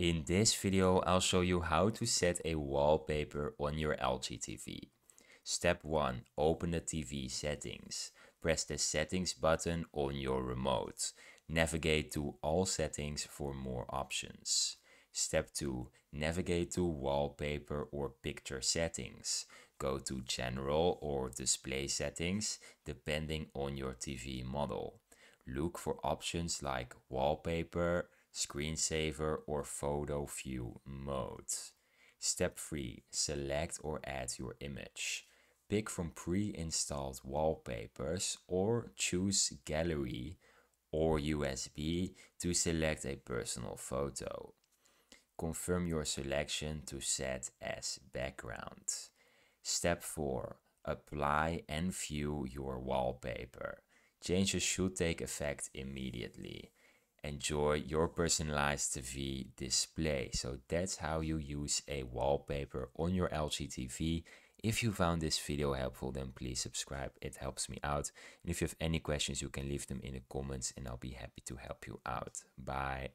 In this video, I'll show you how to set a wallpaper on your LG TV. Step 1. Open the TV settings. Press the settings button on your remote. Navigate to all settings for more options. Step 2. Navigate to wallpaper or picture settings. Go to general or display settings depending on your TV model. Look for options like wallpaper, screensaver or photo view mode. Step 3. Select or add your image. Pick from pre-installed wallpapers or choose gallery or USB to select a personal photo. Confirm your selection to set as background. Step 4. Apply and view your wallpaper. Changes should take effect immediately. Enjoy your personalized TV display. So that's how you use a wallpaper on your LG TV. If you found this video helpful, then please subscribe. It helps me out. And if you have any questions, you can leave them in the comments and I'll be happy to help you out. Bye.